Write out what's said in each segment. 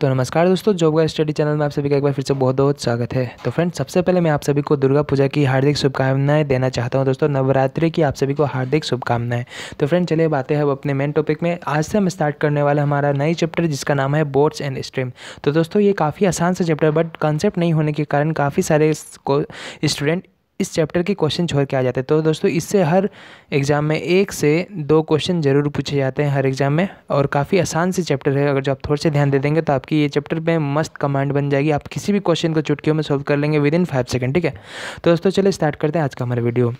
तो नमस्कार दोस्तों का स्टडी चैनल में आप सभी का एक बार फिर से बहुत बहुत स्वागत है। तो फ्रेंड्स सबसे पहले मैं आप सभी को दुर्गा पूजा की हार्दिक शुभकामनाएँ देना चाहता हूँ दोस्तों, नवरात्रि की आप सभी को हार्दिक शुभकामनाएँ। तो फ्रेंड चलिए बातें हैं अब अपने मेन टॉपिक में। आज से हम स्टार्ट करने वाला हमारा नई चैप्टर जिसका नाम है बोर्ड्स एंड स्ट्रीम तो दोस्तों, ये काफ़ी आसान सा चैप्टर बट कॉन्सेप्ट नहीं होने के कारण काफ़ी सारे स्टूडेंट इस चैप्टर के क्वेश्चन छोड़ के आ जाते हैं। तो दोस्तों, इससे हर एग्ज़ाम में एक से दो क्वेश्चन ज़रूर पूछे जाते हैं हर एग्ज़ाम में, और काफ़ी आसान से चैप्टर है। अगर जो आप थोड़े से ध्यान दे देंगे तो आपकी ये चैप्टर में मस्त कमांड बन जाएगी। आप किसी भी क्वेश्चन को चुटकियों में सॉल्व कर लेंगे विद इन फाइव सेकेंड ठीक है? तो दोस्तों, चलिए स्टार्ट करते हैं आज का हमारा वीडियो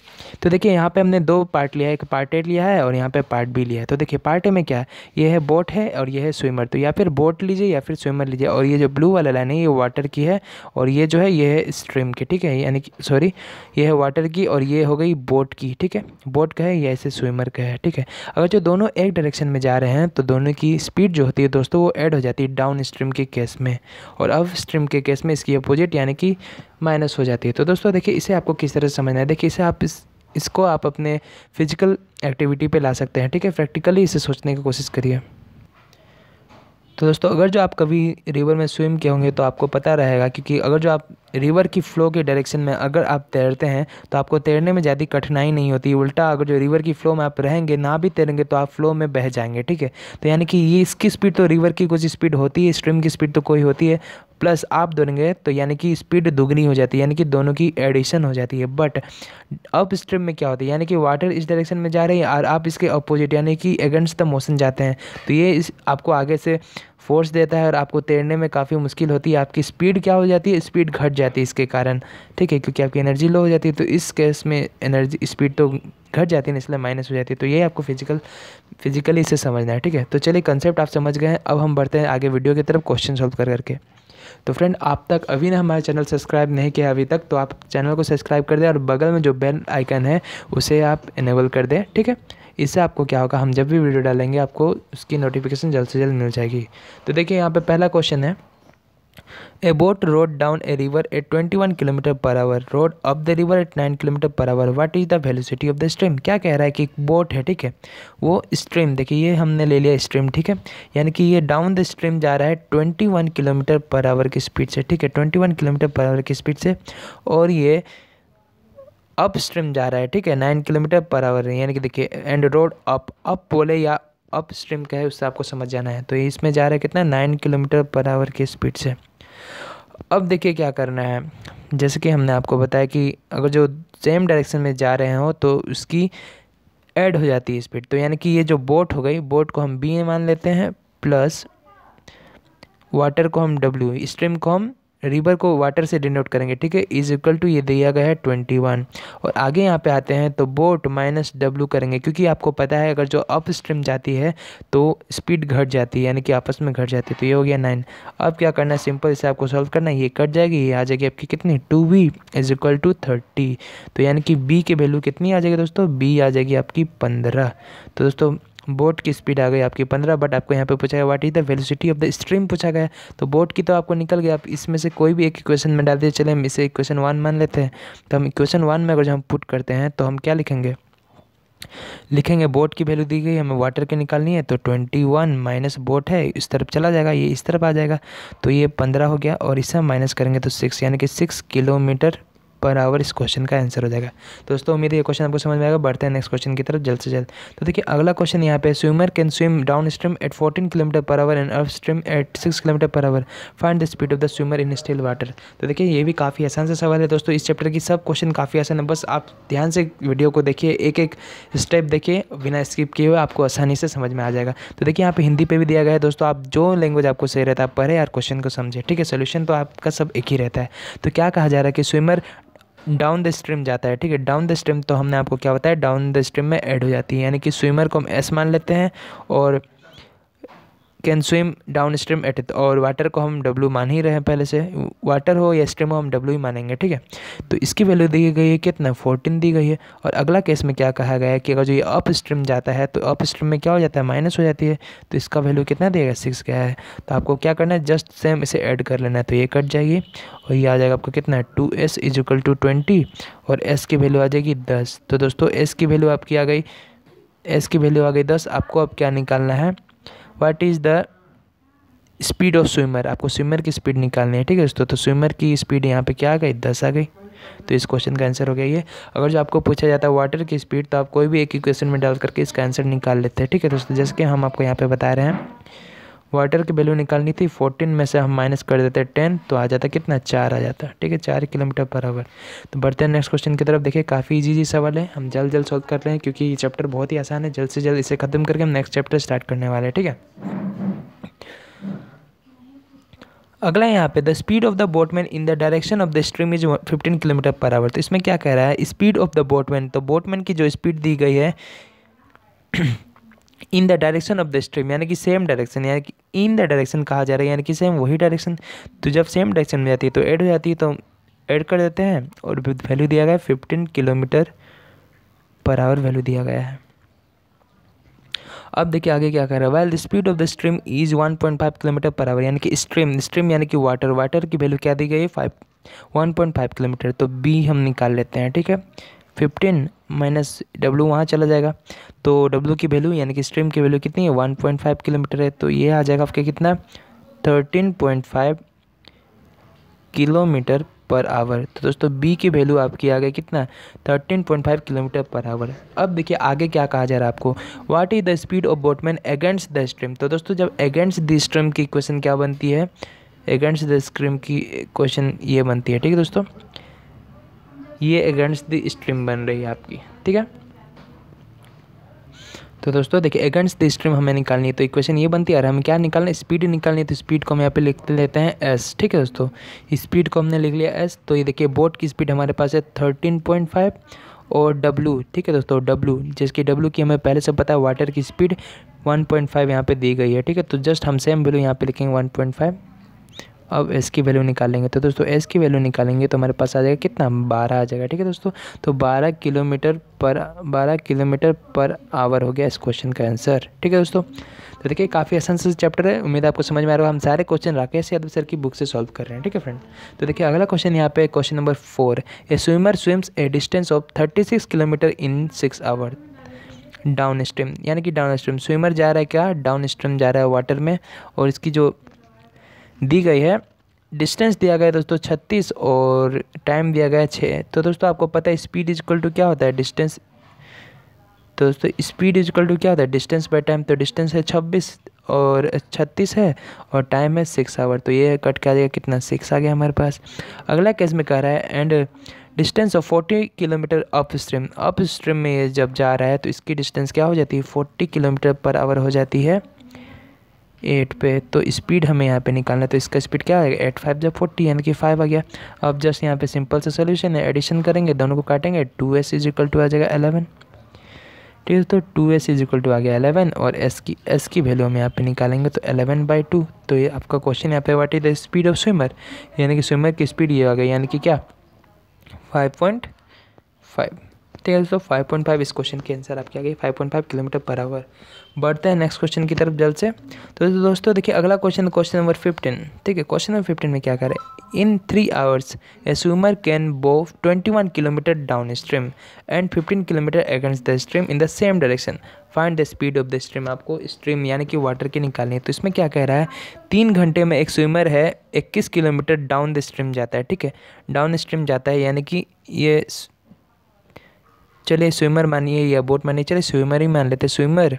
तो देखिए, यहाँ पर हमने दो पार्ट लिया है। एक पार्ट ए लिया है, और यहाँ पर पार्ट बी लिया है। तो देखिए पार्ट ए में क्या है? ये है बोट है, और ये है स्विमर तो या फिर बोट लीजिए, या फिर स्विमर लीजिए। और ये जो ब्लू वाला लाइन है, ये वाटर की है, और ये जो है, ये है स्ट्रीम की, ठीक है? यानी कि सॉरी ये है वाटर की और ये हो गई बोट की, ठीक है? बोट का है या ऐसे स्विमर का है ठीक है? अगर जो दोनों एक डायरेक्शन में जा रहे हैं तो दोनों की स्पीड जो होती है दोस्तों, वो ऐड हो जाती है डाउन स्ट्रीम के केस में और अब स्ट्रीम के केस में इसकी अपोजिट यानी कि माइनस हो जाती है। तो दोस्तों, देखिए, इसे आपको किस तरह समझना है? देखिए, इसे आप इस, इसको आप अपने फ़िज़िकल एक्टिविटी पे ला सकते हैं, ठीक है? प्रैक्टिकली इसे सोचने की कोशिश करिए। तो दोस्तों, अगर जो आप कभी रिवर में स्विम किए होंगे तो आपको पता रहेगा क्योंकि अगर जो आप रिवर की फ़्लो के डायरेक्शन में अगर आप तैरते हैं तो आपको तैरने में ज़्यादा कठिनाई नहीं होती। उल्टा अगर जो रिवर की फ़्लो में आप रहेंगे, ना भी तैरेंगे तो आप फ्लो में बह जाएँगे, ठीक है? तो यानी कि ये इसकी स्पीड तो रिवर की कुछ स्पीड होती है स्ट्रीम की स्पीड तो कोई होती है। प्लस आप दौड़ेंगे तो यानी कि स्पीड दुगनी हो जाती है, यानी कि दोनों की एडिशन हो जाती है। बट अप स्ट्रीम में क्या होता है, यानी कि वाटर इस डायरेक्शन में जा रही है और आप इसके अपोजिट यानी कि अगेंस्ट द मोशन जाते हैं। तो ये इस आपको आगे से फोर्स देता है और आपको तैरने में काफ़ी मुश्किल होती है। आपकी स्पीड क्या हो जाती है स्पीड घट जाती है इसके कारण। ठीक है, क्योंकि आपकी एनर्जी लो हो जाती है तो इस केस में एनर्जी स्पीड तो घट जाती है इसलिए माइनस हो जाती है। तो ये आपको फ़िज़िकल फिजिकली इसे समझना है। ठीक है तो चलिए कंसेप्ट आप समझ गए हैं। अब हम बढ़ते हैं आगे वीडियो की तरफ़ क्वेश्चन सॉल्व कर करके। तो फ्रेंड आप तक अभी ने हमारे चैनल सब्सक्राइब नहीं किया अभी तक तो आप चैनल को सब्सक्राइब कर दें और बगल में जो बेल आइकन है, उसे आप इनेबल कर दें, ठीक है? इससे आपको क्या होगा, हम जब भी वीडियो डालेंगे, आपको उसकी नोटिफिकेशन जल्द से जल्द मिल जाएगी। तो देखिए, यहाँ पर पहला क्वेश्चन है a boat rowed down a river at 21 kilometer per hour rowed up the river at 9 kilometer per hour what is the velocity of the stream क्या कह रहा है कि एक बोट है, ठीक है? वो स्ट्रीम देखिए, ये हमने ले लिया स्ट्रीम ठीक है? यानी कि ये डाउन द स्ट्रीम जा रहा है 21 किलोमीटर पर आवर की स्पीड से, ठीक है? 21 किलोमीटर पर आवर की स्पीड से और ये अप स्ट्रीम जा रहा है, ठीक है? नाइन किलोमीटर पर आवर यानी कि देखिए एंड रोड अप अप बोले या अप स्ट्रीम का है उससे आपको समझ जाना है। तो इसमें जा रहा है कितना? नाइन किलोमीटर पर आवर की स्पीड से। अब देखिए क्या करना है। जैसे कि हमने आपको बताया कि अगर जो सेम डायरेक्शन में जा रहे हो तो उसकी ऐड हो जाती है स्पीड तो यानी कि ये जो बोट हो गई बोट को हम बी मान लेते हैं प्लस वाटर को हम डब्ल्यू स्ट्रीम को हम रिवर को वाटर से डिनोट करेंगे, ठीक है? इज़ इक्वल टू ये दिया गया है ट्वेंटी वन और आगे यहाँ पे आते हैं तो बोट माइनस डब्लू करेंगे, क्योंकि आपको पता है अगर जो अप स्ट्रीम जाती है तो स्पीड घट जाती है, यानी कि आपस में घट जाती है तो ये हो गया नाइन अब क्या करना है? सिंपल इसे आपको सॉल्व करना है, ये कट जाएगी, ये आ जाएगी आपकी कितनी? Two B is equal to thirty तो यानी कि बी की वैल्यू कितनी आ जाएगी दोस्तों? बी आ जाएगी आपकी पंद्रह. तो दोस्तों बोट की स्पीड आ गई आपकी पंद्रह बट आपको यहाँ पे पूछा गया what is the velocity of the stream पूछा गया। तो बोट की तो आपको निकल गया आप इसमें से कोई भी एक इक्वेशन में डाल दिए चले हम इसे इक्वेशन वन मान लेते हैं। तो हम इक्वेशन वन में अगर जो हम पुट करते हैं तो हम क्या लिखेंगे? लिखेंगे बोट की वैल्यू दी गई, हमें वाटर की निकालनी है तो ट्वेंटी वन माइनस बोट है, इस तरफ़ चला जाएगा, ये इस तरफ़ आ जाएगा। तो ये पंद्रह हो गया और इसे हम माइनस करेंगे तो सिक्स यानी कि सिक्स किलोमीटर पर आवर इस क्वेश्चन का आंसर हो जाएगा। दोस्तों, उम्मीद है ये क्वेश्चन आपको समझ में आएगा। बढ़ते हैं नेक्स्ट क्वेश्चन की तरफ़, जल्द से जल्द। तो देखिए, अगला क्वेश्चन यहाँ पे swimmer can swim downstream at 14 kilometer per hour and upstream at 6 kilometer per hour find the speed of the swimmer in still water तो देखिए, ये भी काफ़ी आसान सा सवाल है दोस्तों। इस चैप्टर की सब क्वेश्चन काफ़ी आसान है। बस आप ध्यान से वीडियो को देखिए। एक एक स्टेप देखिए, बिना स्किप किए हुए आपको आसानी से समझ में आ जाएगा। तो देखिए, यहाँ पे हिंदी पे भी दिया गया है दोस्तों। आप जो लैंग्वेज आपको सही रहता है आप पढ़े यार क्वेश्चन को समझे। ठीक है सोल्यूशन तो आपका सब एक ही रहता है। तो क्या कहा जा रहा है कि स्विमर डाउन द स्ट्रीम जाता है, ठीक है? डाउन द स्ट्रीम तो हमने आपको क्या बताया डाउन द स्ट्रीम में ऐड हो जाती है, यानी कि स्विमर को हम एस मान लेते हैं और can swim down stream at और वाटर को हम डब्लू मान ही रहे हैं पहले से। वाटर हो या स्ट्रीम हो, हम डब्लू ही मानेंगे, ठीक है? तो इसकी वैल्यू दी गई है कितना? फोर्टीन दी गई है। और अगला केस में क्या कहा गया है कि अगर जो ये अप स्ट्रीम जाता है तो अप स्ट्रीम में क्या हो जाता है? माइनस हो जाती है। तो इसका वैल्यू कितना देगा? सिक्स क्या है। तो आपको क्या करना है? जस्ट सेम इसे ऐड कर लेना है। तो ये कट जाएगी। और ये आ जाएगा आपको कितना two S is equal to twenty और एस की वैल्यू आ जाएगी दस। तो दोस्तों एस की वैल्यू आपकी आ गई। एस की वैल्यू आ गई दस। आपको अब क्या निकालना है? What is the speed of swimmer आपको स्विमर की स्पीड निकालनी है, ठीक है दोस्तों? तो स्विमर की स्पीड यहाँ पे क्या आ गई? दस आ गई। तो इस क्वेश्चन का आंसर हो गया ये। अगर जो आपको पूछा जाता है वाटर की स्पीड तो आप कोई भी एक ही क्वेश्चन में डाल करके इसका आंसर निकाल लेते हैं, ठीक है दोस्तों? जैसे कि हम आपको यहाँ पे बता रहे हैं। वाटर की वैल्यू निकालनी थी फोर्टीन में से हम माइनस कर देते हैं टेन तो आ जाता कितना? चार आ जाता। ठीक है, चार किलोमीटर पर आवर तो बढ़ते हैं नेक्स्ट क्वेश्चन की तरफ़। देखिए, काफ़ी इजी जी सवाल है। हम जल्द जल्द सॉल्व कर रहे हैं, क्योंकि ये चैप्टर बहुत ही आसान है। जल्द से जल्द इसे खत्म करके हम नेक्स्ट चैप्टर स्टार्ट करने वाले हैं। ठीक है? अगला यहाँ पे the speed of the boatman in the direction of the stream is fifteen kilometre per hour तो इसमें क्या कह रहा है? स्पीड ऑफ़ द बोटमैन तो बोटमैन की जो स्पीड दी गई है in the direction of the stream यानी कि सेम डायरेक्शन यानी कि इन द डायरेक्शन कहा जा रहा है, यानी कि सेम वही डायरेक्शन तो जब सेम डायरेक्शन में जाती है तो ऐड हो जाती है तो ऐड कर देते हैं, और वैल्यू दिया गया है fifteen kilometer per hour value दिया गया है। अब देखिए आगे क्या कर रहा है। Well the speed of the stream is 1.5 kilometer per hour यानी कि स्ट्रीम स्ट्रीम यानी कि वाटर वाटर की वैल्यू क्या दी गई है? Five one point five kilometer तो बी हम निकाल लेते हैं, ठीक है? फिफ्टीन माइनस डब्लू वहाँ चला जाएगा। तो डब्लू की वैल्यू यानी कि स्ट्रीम की वैल्यू कितनी है? वन पॉइंट फाइव किलोमीटर है। तो ये आ जाएगा आपके कितना? Thirteen point five kilometer per hour तो दोस्तों बी की वैल्यू आपकी आ गई कितना? Thirteen point five kilometer per hour अब देखिए आगे क्या कहा जा रहा है आपको। What is the speed of boatman against the stream तो दोस्तों जब अगेंस्ट द स्ट्रीम की क्वेश्चन क्या बनती है? अगेंस्ट द स्ट्रीम की क्वेश्चन ये बनती है। ठीक है दोस्तों? ये अगेंस्ट द स्ट्रीम बन रही है आपकी, ठीक है? तो दोस्तों, देखिए अगेंस्ट द स्ट्रीम हमें निकालनी है तो इक्वेशन ये बनती है और हमें क्या निकालना है? स्पीड निकालनी है तो स्पीड को हम यहाँ पे लिख लेते हैं एस ठीक है दोस्तों? स्पीड को हमने लिख लिया एस तो ये देखिए बोट की स्पीड हमारे पास है थर्टीन पॉइंट फाइव और डब्लू ठीक है दोस्तों? डब्लू जिसकी डब्लू की हमें पहले से पता है वाटर की स्पीड वन पॉइंट फाइव यहाँ पर दी गई है, ठीक है? तो जस्ट हम सेम वैल्यू यहाँ पर लिखेंगे वन पॉइंट फाइव अब एस की वैल्यू निकालेंगे तो दोस्तों एस की वैल्यू निकालेंगे तो हमारे पास आ जाएगा कितना? बारह आ जाएगा, ठीक है दोस्तों? तो बारह किलोमीटर पर, बारह किलोमीटर पर आवर हो गया इस क्वेश्चन का आंसर ठीक है दोस्तों? तो देखिए, काफ़ी आसान से चैप्टर है। उम्मीद आपको समझ में आ रहा है हम सारे क्वेश्चन राकेश यादव सर की बुक से सॉल्व कर रहे हैं, ठीक है फ्रेंड तो देखिए, अगला क्वेश्चन यहाँ पे question number four a swimmer swims a distance of thirty six kilometer in six hour downstream यानी कि डाउन स्ट्रीम स्विमर जा रहा है क्या? डाउन स्ट्रीम जा रहा है वाटर में और इसकी जो दी गई है। डिस्टेंस दिया गया है दोस्तों छत्तीस और टाइम दिया गया है छः तो दोस्तों आपको पता है स्पीड इजक्वल टू क्या होता है डिस्टेंस तो दोस्तों स्पीड इजक्वल टू क्या होता है? डिस्टेंस बाय टाइम तो डिस्टेंस है छब्बीस और छत्तीस है और टाइम है सिक्स आवर तो ये कट के आ जाएगा कितना? सिक्स आ गया हमारे पास। अगला केस में कह रहा है and distance of forty kilometer upstream upstream में ये जब जा रहा है तो इसकी डिस्टेंस क्या हो जाती है? फोर्टी किलोमीटर पर आवर हो जाती है। एट पे तो स्पीड हमें यहाँ पे निकालना है। तो इसका स्पीड क्या आएगा एट फाइव जब फोर्टी यानी कि फाइव आ गया। अब जस्ट यहाँ पे सिंपल से सोल्यूशन है। एडिशन करेंगे, दोनों को काटेंगे। Two S is equal to आ जाएगा एलेवन ठीक है तो two S is equal to आ गया एलेवन और एस की एस की वैल्यू हम यहाँ पे निकालेंगे तो एलेवन बाई टू तो ये आपका क्वेश्चन यहाँ पे what is the speed of swimmer यानी कि स्विमर की स्पीड ये आ गई, यानी कि क्या? फाइव पॉइंट फाइव ठीक है दोस्तों फाइव पॉइंट फाइव इस क्वेश्चन की आंसर आपके आ गई five point five kilometer per hour बढ़ते हैं नेक्स्ट क्वेश्चन की तरफ़ जल्द से। तो दोस्तों, देखिए, अगला क्वेश्चन क्वेश्चन नंबर फिफ्टीन ठीक है क्वेश्चन नंबर फिफ्टीन में क्या करें? In three hours a swimmer can go twenty one kilometer downstream and fifteen kilometer against the stream in the same direction find the speed of the stream आपको stream यानी कि water की निकालनी है। तो इसमें क्या कह रहा है? तीन घंटे में एक स्विमर है, इक्कीस किलोमीटर डाउन द स्ट्रीम जाता है, ठीक है? डाउन स्ट्रीम जाता है, यानी कि ये चलिए स्विमर मानिए या बोट मानिए, चलिए स्विमर ही मान लेते स्विमर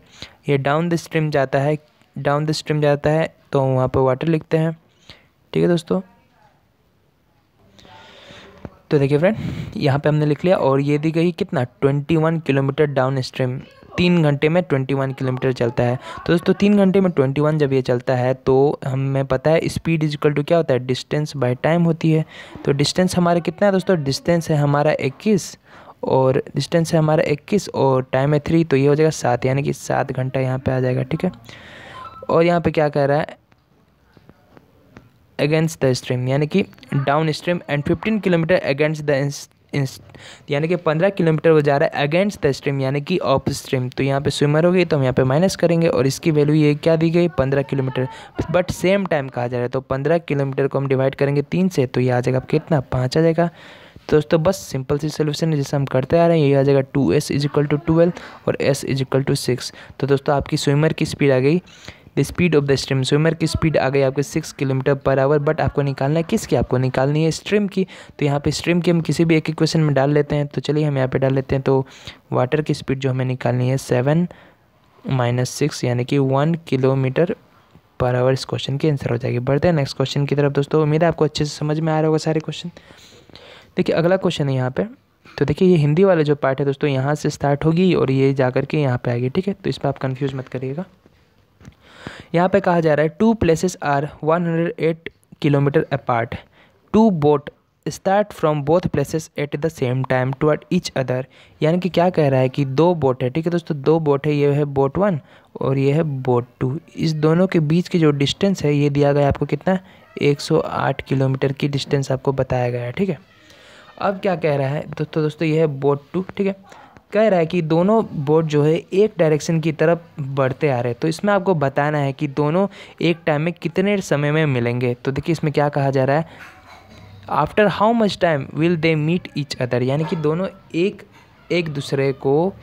ये डाउन द स्ट्रीम जाता है डाउन द स्ट्रीम जाता है तो वहाँ पर वाटर लिखते हैं। ठीक है दोस्तों? तो देखिए फ्रेंड यहाँ पे हमने लिख लिया और ये दी गई कितना? Twenty one kilometre down stream तीन घंटे में ट्वेंटी वन किलोमीटर चलता है। तो दोस्तों, तीन घंटे में ट्वेंटी वन जब ये चलता है तो हमें पता है स्पीड इजकल टू क्या होता है? डिस्टेंस बाय टाइम होती है। तो डिस्टेंस हमारा कितना है दोस्तों? डिस्टेंस है हमारा इक्कीस और डिस्टेंस है हमारा इक्कीस और टाइम है थ्री तो ये हो जाएगा सात, यानी कि सात घंटा यहाँ पे आ जाएगा, ठीक है? और यहाँ पे क्या कह रहा है? अगेंस्ट द स्ट्रीम यानी कि downstream and fifteen kilometer against the यानी कि पंद्रह किलोमीटर वो जा रहा है अगेंस्ट द स्ट्रीम यानी कि ऑफ़ स्ट्रीम तो यहाँ पे स्विमर हो गई तो हम यहाँ पे माइनस करेंगे और इसकी वैल्यू ये क्या दी गई? पंद्रह किलोमीटर बट सेम टाइम कहा जा रहा है तो पंद्रह किलोमीटर को हम डिवाइड करेंगे तीन से तो ये आ जाएगा कितना पाँच आ जाएगा। दोस्तों, बस सिंपल सी सोल्यूशन है, जैसे हम करते आ रहे हैं, ये आ जाएगा two S is equal to twelve और S is equal to six तो दोस्तों, आपकी स्विमर की स्पीड आ गई। The speed of the stream swimmer की स्पीड आ गई आपके six kilometer per hour but आपको निकालना है, किसकी? आपको निकालनी है स्ट्रीम की। तो यहाँ पे स्ट्रीम की हम किसी भी एक इक्वेशन में डाल लेते हैं। तो चलिए, हम यहाँ पे डाल लेते हैं। तो वाटर की स्पीड जो हमें निकालनी है सेवन माइनस सिक्स यानी कि वन किलोमीटर पर आवर इस क्वेश्चन की आंसर हो जाएगी। बढ़ते हैं नेक्स्ट क्वेश्चन की तरफ़। दोस्तों, उम्मीद है आपको अच्छे से समझ में आ रहा होगा सारे क्वेश्चन देखिए, अगला क्वेश्चन है यहाँ पे। तो देखिए, ये हिंदी वाला जो पार्ट है दोस्तों, यहाँ से स्टार्ट होगी और ये जा करके यहाँ पे आएगी, ठीक है? तो इस पर आप कन्फ्यूज़ मत करिएगा। यहाँ पे कहा जा रहा है two places are 108 kilometer apart two boat start from both places at the same time toward each other यानी कि क्या कह रहा है कि दो बोट है, ठीक है दोस्तों? दो बोट है, ये है बोट वन और ये है बोट टू इस दोनों के बीच की जो डिस्टेंस है, ये दिया गया आपको कितना? 108 किलोमीटर की डिस्टेंस आपको बताया गया है, ठीक है? अब क्या कह रहा है? दोस्तों दोस्तों, यह है बोट टू ठीक है? कह रहा है कि दोनों बोट जो है, एक डायरेक्शन की तरफ़ बढ़ते आ रहे हैं। तो इसमें आपको बताना है कि दोनों एक टाइम में कितने समय में मिलेंगे? तो देखिए, इसमें क्या कहा जा रहा है? After how much time will they meet each other यानी कि दोनों एक एक दूसरे को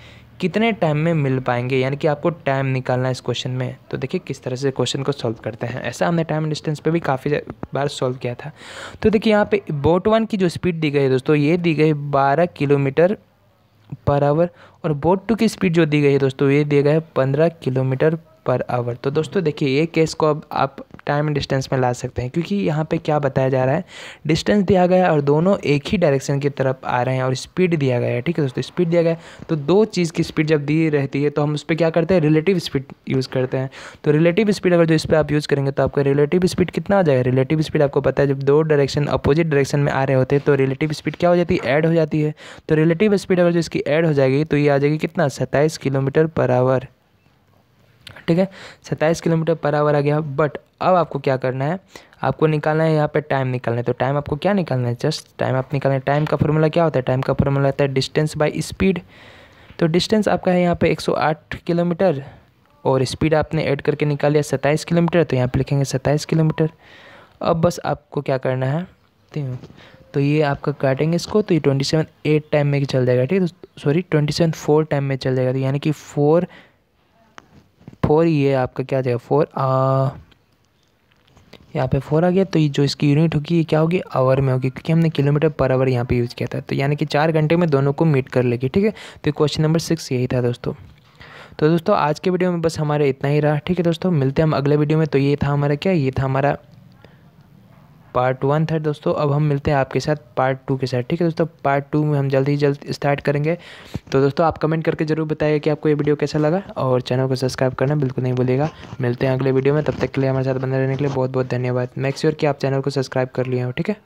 कितने टाइम में मिल पाएँगे? यानी कि आपको टाइम निकालना है इस क्वेश्चन में। तो देखिए, किस तरह से क्वेश्चन को सॉल्व करते हैं। ऐसा हमने टाइम डिस्टेंस पे भी काफ़ी बार सॉल्व किया था। तो देखिए, यहाँ पे बोट वन की जो स्पीड दी गई है दोस्तों, ये दी गई बारह किलोमीटर पर आवर और बोट टू की स्पीड जो दी गई है दोस्तों, ये दिया गया है पंद्रह किलोमीटर पर आवर तो दोस्तों देखिए, ये केस को अब आप टाइम डिस्टेंस में ला सकते हैं, क्योंकि यहाँ पे क्या बताया जा रहा है? डिस्टेंस दिया गया है और दोनों एक ही डायरेक्शन की तरफ़ आ रहे हैं और स्पीड दिया गया है, ठीक है दोस्तों? स्पीड दिया गया तो दो चीज़ की स्पीड जब दी रहती है तो हम उस पर क्या करते हैं? रिलेटिव स्पीड यूज़ करते हैं। तो रिलेटिव स्पीड अगर जो इस पर आप यूज़ करेंगे तो आपका रिलेटिव स्पीड कितना आ जाएगा? रिलेटिव स्पीड आपको पता है, जब दो डायरेक्शन अपोजिट डायरेक्शन में आ रहे होते हैं तो रिलेटिव स्पीड क्या हो जाती है? ऐड हो जाती है। तो रिलेटिव स्पीड अगर जो इसकी ऐड हो जाएगी तो ये आ जाएगी कितना? सत्ताईस किलोमीटर पर आवर ठीक है? सत्ताईस किलोमीटर पर आवर आ गया बट अब आपको क्या करना है? आपको निकालना है यहाँ पे टाइम निकालना। है तो टाइम आपको क्या निकालना है? जस्ट टाइम आप निकालना है। टाइम का फॉर्मूला क्या होता है? टाइम का फॉर्मूला होता है डिस्टेंस बाय स्पीड तो डिस्टेंस आपका है यहाँ पे 108 किलोमीटर और स्पीड आपने ऐड करके निकाल लिया सत्ताईस किलोमीटर तो यहाँ पे लिखेंगे सत्ताईस किलोमीटर। अब बस आपको क्या करना है? तो ये आपका काटेंगे इसको तो ये ट्वेंटी सेवन एट टाइम में चल जाएगा, ठीक है? Sorry twenty seven four time में चल जाएगा। तो यानी कि फोर फोर ये आपका क्या जाएगा? फोर यहाँ पे फोर आ गया तो ये जो इसकी यूनिट होगी, ये क्या होगी? आवर में होगी, क्योंकि हमने किलोमीटर पर आवर यहाँ पे यूज़ किया था। तो यानी कि चार घंटे में दोनों को मीट कर लेगी, ठीक है? तो क्वेश्चन नंबर सिक्स यही था दोस्तों। तो दोस्तों, आज के वीडियो में बस हमारे इतना ही रहा, ठीक है दोस्तों? मिलते हैं हम अगले वीडियो में। तो ये था हमारा क्या? ये था हमारा पार्ट वन था दोस्तों, अब हम मिलते हैं आपके साथ पार्ट टू के साथ, ठीक है दोस्तों? पार्ट टू में हम जल्द ही जल्द स्टार्ट करेंगे। तो दोस्तों, आप कमेंट करके ज़रूर बताइए कि आपको ये वीडियो कैसा लगा और चैनल को सब्सक्राइब करना बिल्कुल नहीं भूलिएगा। मिलते हैं अगले वीडियो में, तब तक के लिए हमारे साथ बने रहने के लिए बहुत बहुत धन्यवाद। मेक श्योर कि आप चैनल को सब्सक्राइब कर लिए हो, ठीक है?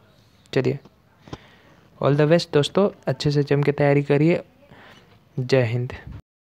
चलिए। ऑल द बेस्ट दोस्तों, अच्छे से जम के तैयारी करिए। जय हिंद।